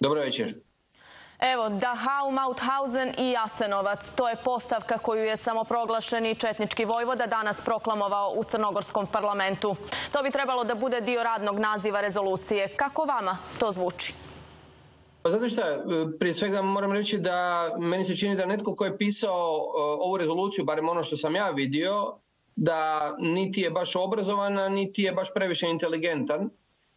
Dobro večer. Evo, Dachau, Mauthausen i Jasenovac. To je postavka koju je samoproglašeni četnički vojvoda danas proklamovao u Crnogorskom parlamentu. To bi trebalo da bude dio radnog naziva rezolucije. Kako vama to zvuči? Pa zato što, prije svega moram reći da meni se čini da netko ko je pisao e, ovu rezoluciju, barem ono što sam ja vidio, da niti je baš obrazovan, niti je baš previše inteligentan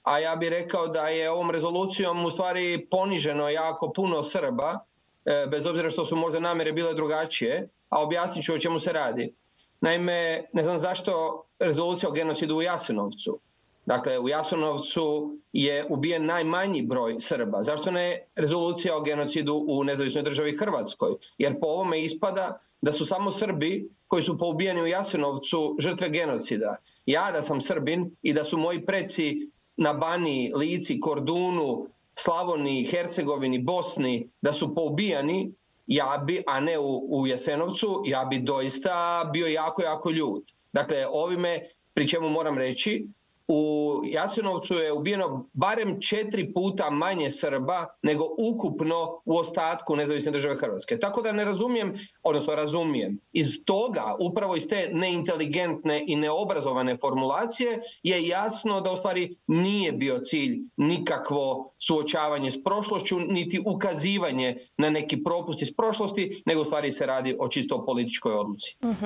a ja bih rekao da je ovom rezolucijom u stvari poniženo jako puno Srba, e, bez obzira što su možda namjere bile drugačije, a objasnit ću o čemu se radi. Naime, ne znam zašto rezolucija o genocidu u Jasenovcu. Dakle, u Jasenovcu je ubijen najmanji broj Srba. Zašto ne rezolucija o genocidu u nezavisnoj državi Hrvatskoj? Jer po ovome ispada da su samo Srbi koji su poubijeni u Jasenovcu žrtve genocida. Ja da sam Srbin i da su moji preci na Baniji, Lici, Kordunu, Slavoniji, Hercegovini, Bosni, da su poubijani, ja bi, a ne u, u Jesenovcu, ja bi doista bio jako, jako ljut. Dakle, ovime, pri čemu moram reći, u Jasenovcu je ubijeno barem četiri puta manje Srba nego ukupno u ostatku nezavisne države Hrvatske. Tako da ne razumijem, odnosno razumijem, iz toga, upravo iz te neinteligentne i neobrazovane formulacije je jasno da u stvari nije bio cilj nikakvo suočavanje s prošlošću, niti ukazivanje na neki propust iz prošlosti, nego u stvari se radi o čisto političkoj odluci. Mhm.